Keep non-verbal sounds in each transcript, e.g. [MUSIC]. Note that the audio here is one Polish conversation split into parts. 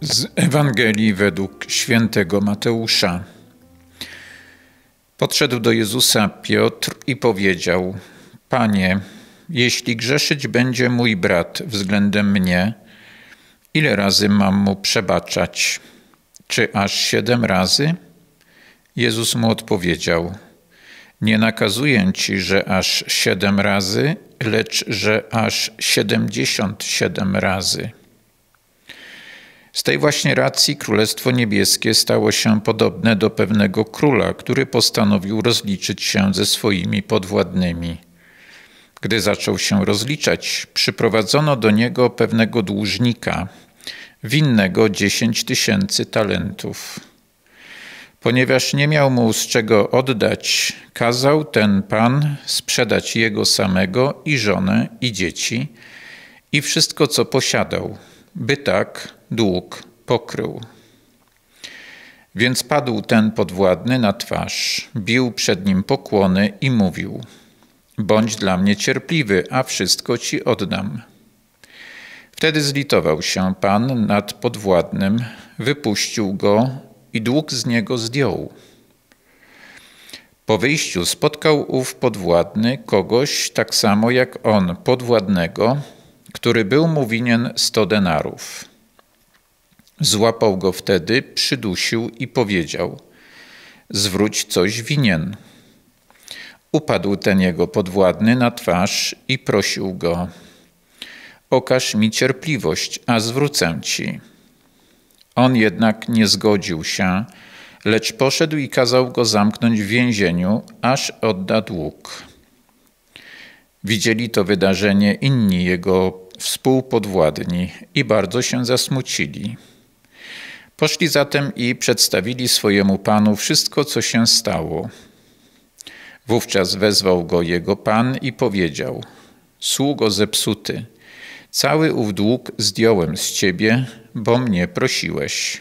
Z Ewangelii według świętego Mateusza. Podszedł do Jezusa Piotr i powiedział: Panie, jeśli grzeszyć będzie mój brat względem mnie, ile razy mam mu przebaczać? Czy aż siedem razy? Jezus mu odpowiedział: Nie nakazuję ci, że aż siedem razy, lecz że aż siedemdziesiąt siedem razy. Z tej właśnie racji Królestwo Niebieskie stało się podobne do pewnego króla, który postanowił rozliczyć się ze swoimi podwładnymi. Gdy zaczął się rozliczać, przyprowadzono do niego pewnego dłużnika, winnego dziesięć tysięcy talentów. Ponieważ nie miał mu z czego oddać, kazał ten pan sprzedać jego samego i żonę i dzieci i wszystko, co posiadał, by tak dług pokrył. Więc padł ten podwładny na twarz, bił przed nim pokłony i mówił: Bądź dla mnie cierpliwy, a wszystko ci oddam. Wtedy zlitował się pan nad podwładnym, wypuścił go i dług z niego zdjął. Po wyjściu spotkał ów podwładny kogoś tak samo jak on, podwładnego, który był mu winien sto denarów. Złapał go wtedy, przydusił i powiedział: Zwróć coś winien. Upadł ten jego podwładny na twarz i prosił go: Okaż mi cierpliwość, a zwrócę ci. On jednak nie zgodził się, lecz poszedł i kazał go zamknąć w więzieniu, aż odda dług. Widzieli to wydarzenie inni jego współpodwładni i bardzo się zasmucili. Poszli zatem i przedstawili swojemu panu wszystko, co się stało. Wówczas wezwał go jego pan i powiedział: Sługo zepsuty, cały ów dług zdjąłem z ciebie, bo mnie prosiłeś.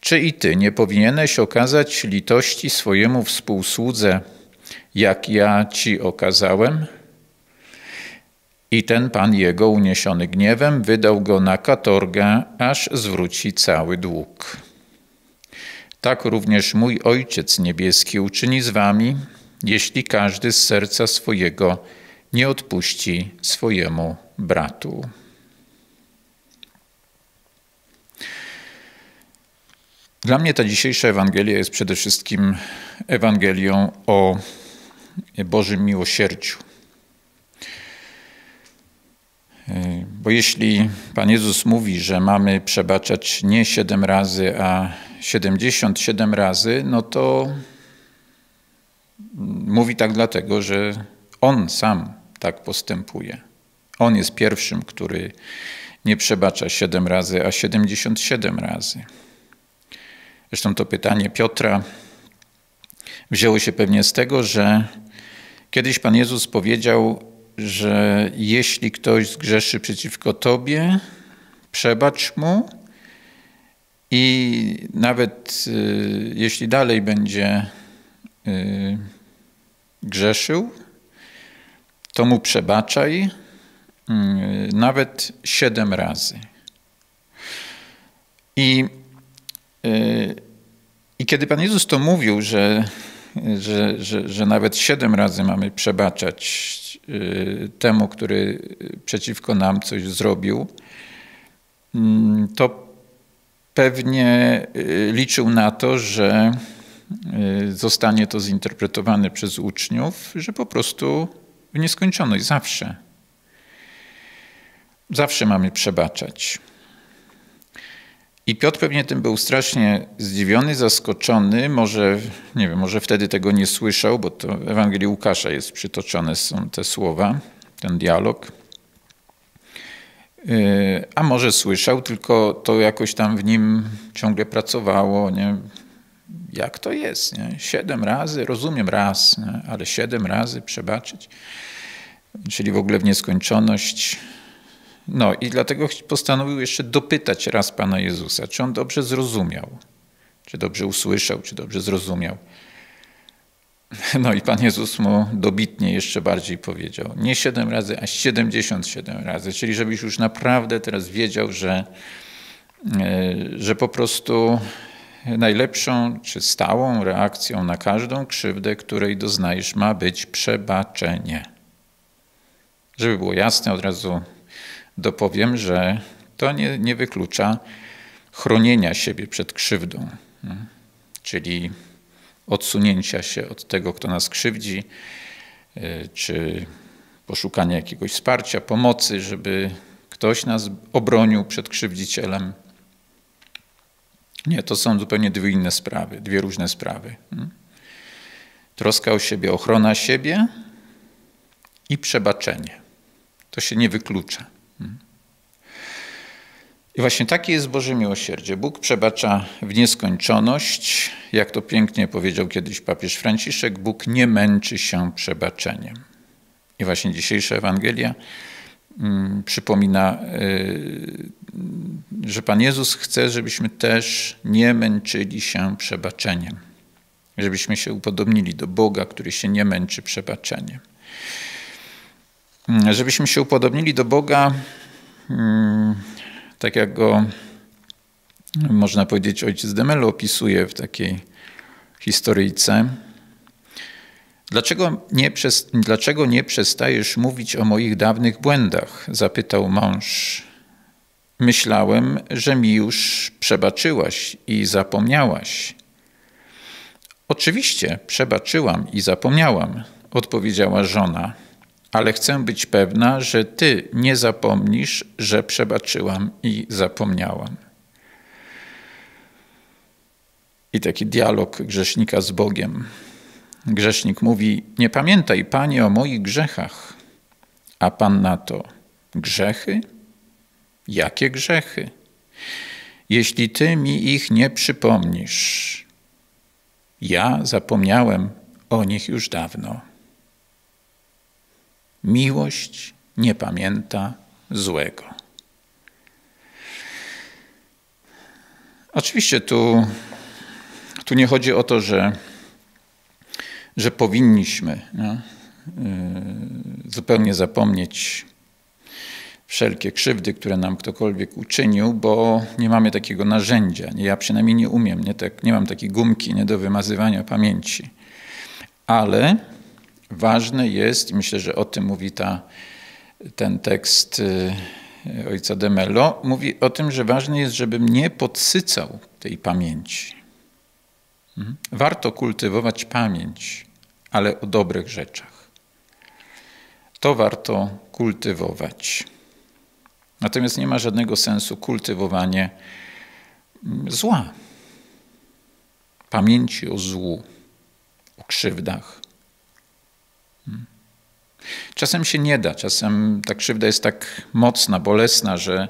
Czy i ty nie powinieneś okazać litości swojemu współsłudze, jak ja ci okazałem? I ten pan jego, uniesiony gniewem, wydał go na katorgę, aż zwróci cały dług. Tak również mój Ojciec Niebieski uczyni z wami, jeśli każdy z serca swojego nie odpuści swojemu bratu. Dla mnie ta dzisiejsza Ewangelia jest przede wszystkim Ewangelią o Bożym miłosierdziu. Bo jeśli Pan Jezus mówi, że mamy przebaczać nie siedem razy, a 77 razy, no to mówi tak dlatego, że On sam tak postępuje. On jest pierwszym, który nie przebacza siedem razy, a 77 razy. Zresztą to pytanie Piotra wzięło się pewnie z tego, że kiedyś Pan Jezus powiedział, że jeśli ktoś zgrzeszy przeciwko Tobie, przebacz mu i nawet y, jeśli dalej będzie y, grzeszył, to mu przebaczaj y, nawet siedem razy. I, I kiedy Pan Jezus to mówił, że, że, że, że nawet siedem razy mamy przebaczać temu, który przeciwko nam coś zrobił, mm, to pewnie y, liczył na to, że y, zostanie to zinterpretowane przez uczniów, że po prostu w nieskończoność zawsze. Zawsze mamy przebaczać. I Piotr pewnie tym był strasznie zdziwiony, zaskoczony. Może, nie wiem, może wtedy tego nie słyszał, bo to w Ewangelii Łukasza jest przytoczone są te słowa, ten dialog. Yy, a może słyszał, tylko to jakoś tam w nim ciągle pracowało. Nie? Jak to jest? Nie? Siedem razy, rozumiem raz, nie? ale siedem razy przebaczyć. Czyli w ogóle w nieskończoność. No i dlatego postanowił jeszcze dopytać raz Pana Jezusa, czy on dobrze zrozumiał, czy dobrze usłyszał, czy dobrze zrozumiał. [LAUGHS] No i Pan Jezus mu dobitnie jeszcze bardziej powiedział, nie siedem razy, a siedemdziesiąt siedem razy, czyli żebyś już naprawdę teraz wiedział, że że po prostu najlepszą czy stałą reakcją na każdą krzywdę, której doznajesz, ma być przebaczenie. Żeby było jasne, od razu dopowiem, że to nie, nie wyklucza chronienia siebie przed krzywdą, czyli odsunięcia się od tego, kto nas krzywdzi, y, czy poszukania jakiegoś wsparcia, pomocy, żeby ktoś nas obronił przed krzywdzicielem. Nie, to są zupełnie dwie inne sprawy, dwie różne sprawy. Hmm? Troska o siebie, ochrona siebie i przebaczenie. To się nie wyklucza. I właśnie takie jest Boże miłosierdzie. Bóg przebacza w nieskończoność. Jak to pięknie powiedział kiedyś papież Franciszek, Bóg nie męczy się przebaczeniem. I właśnie dzisiejsza Ewangelia mm, przypomina, y, że Pan Jezus chce, żebyśmy też nie męczyli się przebaczeniem. Żebyśmy się upodobnili do Boga, który się nie męczy przebaczeniem. Mm, żebyśmy się upodobnili do Boga, mm, tak jak go, można powiedzieć, ojciec Demelo opisuje w takiej historyjce. Dlaczego nie, dlaczego nie przestajesz mówić o moich dawnych błędach? zapytał mąż. Myślałem, że mi już przebaczyłaś i zapomniałaś. Oczywiście, przebaczyłam i zapomniałam, odpowiedziała żona ale chcę być pewna, że Ty nie zapomnisz, że przebaczyłam i zapomniałam. I taki dialog grzesznika z Bogiem. Grzesznik mówi: Nie pamiętaj, Panie, o moich grzechach. A Pan na to: Grzechy? Jakie grzechy? Jeśli Ty mi ich nie przypomnisz, ja zapomniałem o nich już dawno. Miłość nie pamięta złego. Oczywiście tu, tu nie chodzi o to, że, że powinniśmy no, yy, zupełnie zapomnieć wszelkie krzywdy, które nam ktokolwiek uczynił, bo nie mamy takiego narzędzia. Ja przynajmniej nie umiem, nie, tak, nie mam takiej gumki nie do wymazywania pamięci. Ale ważne jest, i myślę, że o tym mówi ta, ten tekst y, ojca de Mello, mówi o tym, że ważne jest, żebym nie podsycał tej pamięci. Mhm. Warto kultywować pamięć, ale o dobrych rzeczach. To warto kultywować. Natomiast nie ma żadnego sensu kultywowanie mm, zła, pamięci o złu, o krzywdach, Czasem się nie da, czasem ta krzywda jest tak mocna, bolesna, że,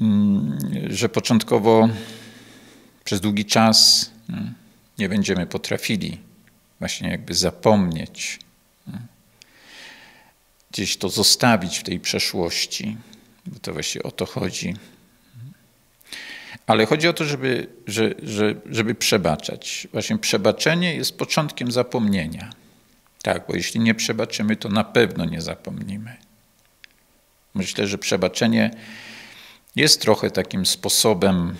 mm, że początkowo przez długi czas mm, nie będziemy potrafili właśnie jakby zapomnieć, mm, gdzieś to zostawić w tej przeszłości, bo to właśnie o to chodzi. Ale chodzi o to, żeby, że, że, żeby przebaczać. Właśnie przebaczenie jest początkiem zapomnienia. Tak, bo jeśli nie przebaczymy, to na pewno nie zapomnimy. Myślę, że przebaczenie jest trochę takim sposobem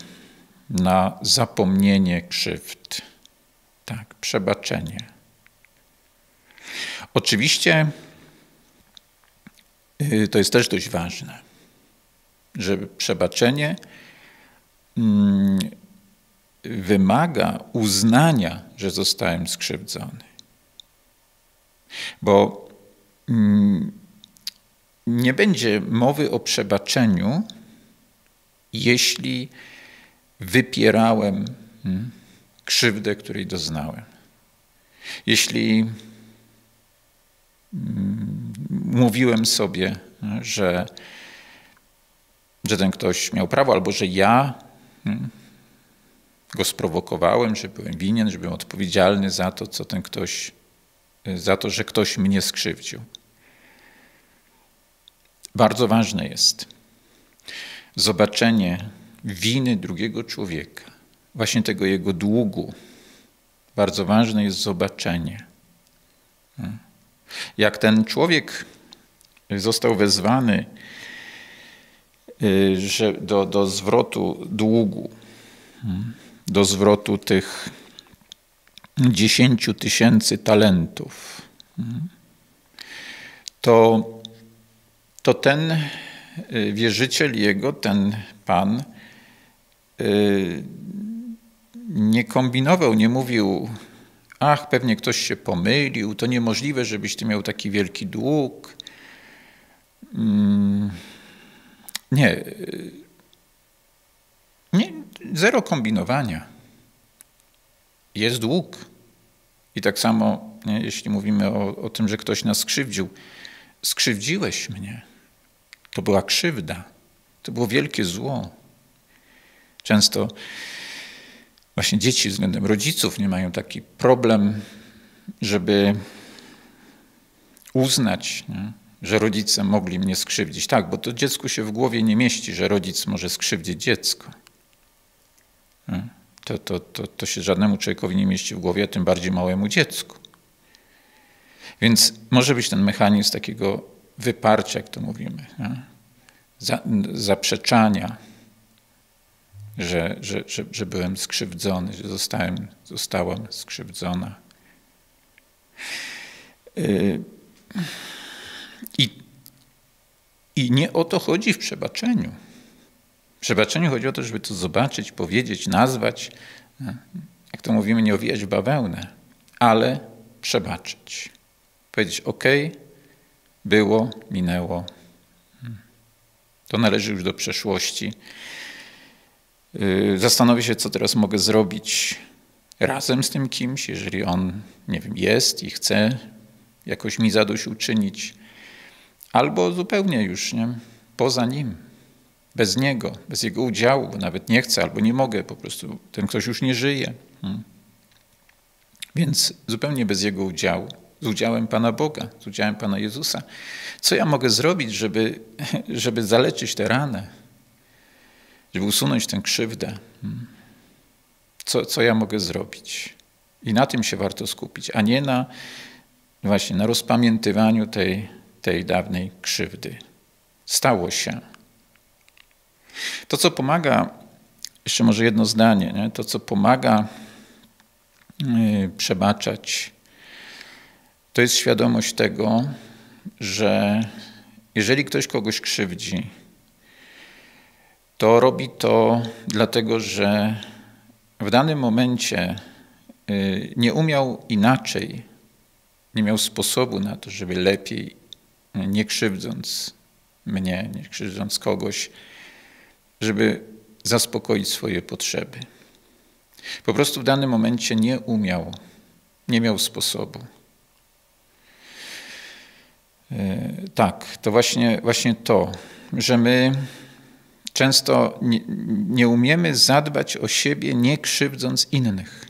na zapomnienie krzywd. Tak, przebaczenie. Oczywiście y, to jest też dość ważne, że przebaczenie mm, wymaga uznania, że zostałem skrzywdzony. Bo mm, nie będzie mowy o przebaczeniu, jeśli wypierałem mm, krzywdę, której doznałem. Jeśli mm, mówiłem sobie, że, że ten ktoś miał prawo, albo że ja go sprowokowałem, że byłem winien, że byłem odpowiedzialny za to, co ten ktoś za to, że ktoś mnie skrzywdził. Bardzo ważne jest zobaczenie winy drugiego człowieka, właśnie tego jego długu. Bardzo ważne jest zobaczenie. Jak ten człowiek został wezwany y, do, do zwrotu długu, hmm, do zwrotu tych dziesięciu tysięcy talentów, to, to ten y, wierzyciel jego, ten pan, y, nie kombinował, nie mówił, ach, pewnie ktoś się pomylił, to niemożliwe, żebyś ty miał taki wielki dług. Mm, nie, nie, zero kombinowania. Jest dług. I tak samo, nie, jeśli mówimy o, o tym, że ktoś nas skrzywdził, skrzywdziłeś mnie. To była krzywda. To było wielkie zło. Często właśnie dzieci względem rodziców nie mają taki problem, żeby uznać, nie? że rodzice mogli mnie skrzywdzić. Tak, bo to dziecku się w głowie nie mieści, że rodzic może skrzywdzić dziecko. To, to, to, to się żadnemu człowiekowi nie mieści w głowie, a tym bardziej małemu dziecku. Więc może być ten mechanizm takiego wyparcia, jak to mówimy, nie? zaprzeczania, że, że, że, że byłem skrzywdzony, że zostałem, zostałam skrzywdzona. Y, I, I nie o to chodzi w przebaczeniu. Przebaczeniu chodzi o to, żeby to zobaczyć, powiedzieć, nazwać, jak to mówimy, nie owijać w bawełnę, ale przebaczyć. Powiedzieć, ok, było, minęło. To należy już do przeszłości. Y, zastanowię się, co teraz mogę zrobić razem z tym kimś, jeżeli on, nie wiem, jest i chce jakoś mi zadośćuczynić, albo zupełnie już nie, poza nim, bez niego, bez jego udziału, nawet nie chcę albo nie mogę, po prostu ten ktoś już nie żyje. Hmm. Więc zupełnie bez jego udziału, z udziałem Pana Boga, z udziałem Pana Jezusa. Co ja mogę zrobić, żeby, [LAUGHS] żeby zaleczyć tę ranę? żeby usunąć tę krzywdę. Hmm. Co, co ja mogę zrobić? I na tym się warto skupić, a nie na właśnie na rozpamiętywaniu tej, tej dawnej krzywdy. Stało się. To, co pomaga, jeszcze może jedno zdanie, nie? to, co pomaga yy, przebaczać, to jest świadomość tego, że jeżeli ktoś kogoś krzywdzi, to robi to dlatego, że w danym momencie y, nie umiał inaczej, nie miał sposobu na to, żeby lepiej, nie krzywdząc mnie, nie krzywdząc kogoś, żeby zaspokoić swoje potrzeby. Po prostu w danym momencie nie umiał, nie miał sposobu. Y, tak, to właśnie, właśnie to, że my Często nie, nie umiemy zadbać o siebie, nie krzywdząc innych.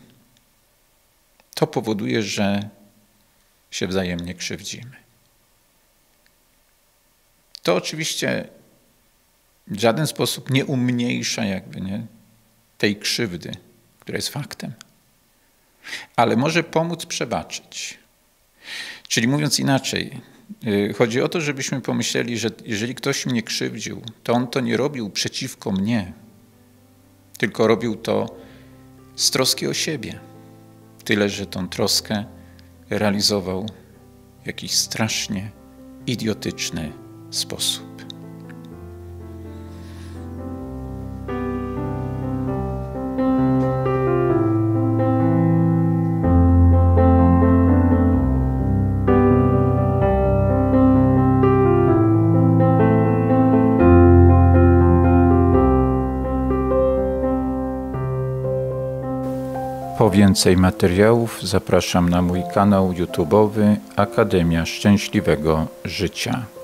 To powoduje, że się wzajemnie krzywdzimy. To oczywiście w żaden sposób nie umniejsza jakby nie, tej krzywdy, która jest faktem, ale może pomóc przebaczyć. Czyli mówiąc inaczej, Y, chodzi o to, żebyśmy pomyśleli, że jeżeli ktoś mnie krzywdził, to on to nie robił przeciwko mnie, tylko robił to z troski o siebie. Tyle, że tą troskę realizował w jakiś strasznie idiotyczny sposób. Więcej materiałów zapraszam na mój kanał YouTube'owy Akademia Szczęśliwego Życia.